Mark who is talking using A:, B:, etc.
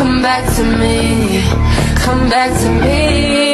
A: Come back to me, come back to me.